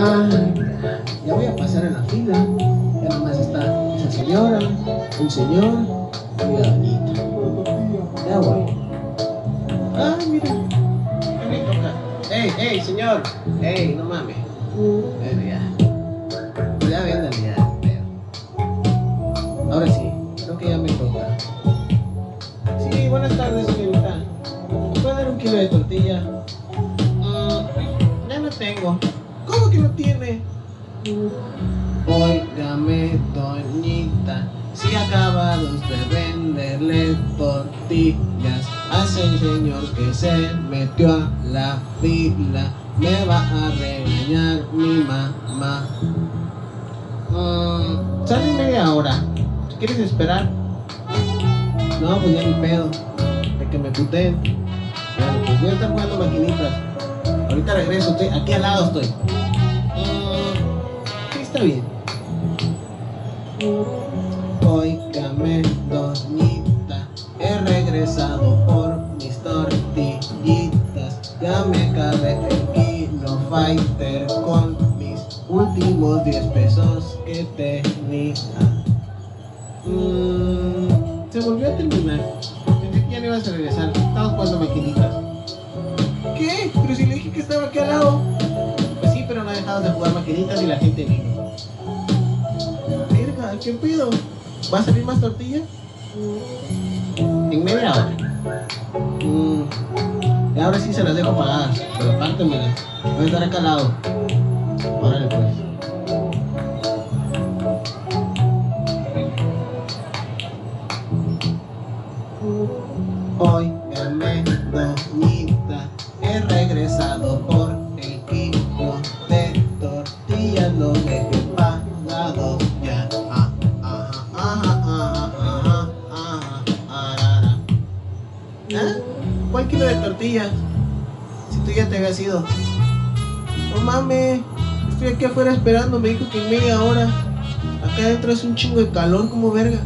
Ya, voy a pasar en la fila. Ya nomás está esa señora, un señor y la doñita. Ya voy. Ah, mira. Me toca. ¡Ey, ey, señor! ¡Ey, no mames! Bueno, ya. Ya véndale ya. Ahora sí, creo que ya me toca. Sí, buenas tardes, señorita. ¿Me puede dar un kilo de tortilla? Mm, ya no tengo. ¿Cómo que no tiene? Óigame, doñita, si acabados de venderle tortillas a ese señor que se metió a la fila, me va a regañar mi mamá. Mm, sale media hora. ¿Quieres esperar? No, pues ya ni pedo. De que me puteen. Bueno, pues voy a estar jugando maquinitas. Ahorita regreso, estoy aquí al lado estoy. Está bien. Óigame, doñita, he regresado por mis tortillitas. Ya me acabé el kilo fighter con mis últimos 10 pesos que tenía. Mm, se volvió a terminar. Pensé que ya no ibas a regresar. Estamos jugando maquinitas. ¿Qué? Pero si le dije que estaba aquí al lado. De jugar maquinitas y la gente vino. Verga, ¿qué pedo? ¿Va a salir más tortilla? En media hora. Mm, ahora sí se las dejo pagadas, pero pártemelas. Voy a estar acá al lado. Órale pues. Óigame, doñita, he regresado por ¿Ah? ¿Cuál kilo de tortillas? Si tú ya te habías ido. No mames, estoy aquí afuera esperando, me dijo que en media hora. Acá adentro es un chingo de calor como verga.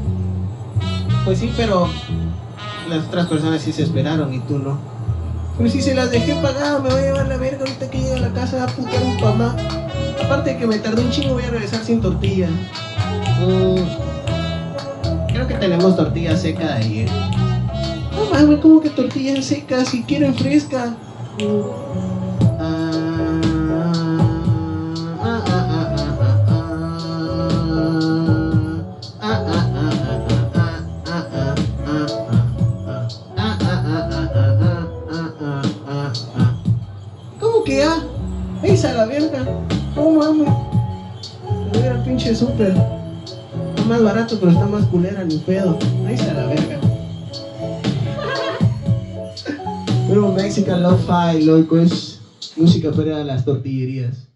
Pues sí, pero las otras personas sí se esperaron y tú no. Pero si se las dejé pagadas, me voy a llevar la verga ahorita que llegue a la casa a putear un mamá. Aparte de que me tardé un chingo, voy a regresar sin tortilla. Mm, creo que tenemos tortilla seca de ayer. No mames, como que tortillas secas, si quieren fresca. ¿Cómo que ah? Esa la verga. No pinche súper. Está más barato, pero está más culera, ni pedo. Ahí está la verga. Pero Mexican Lo-Fi, loco, es música para las tortillerías.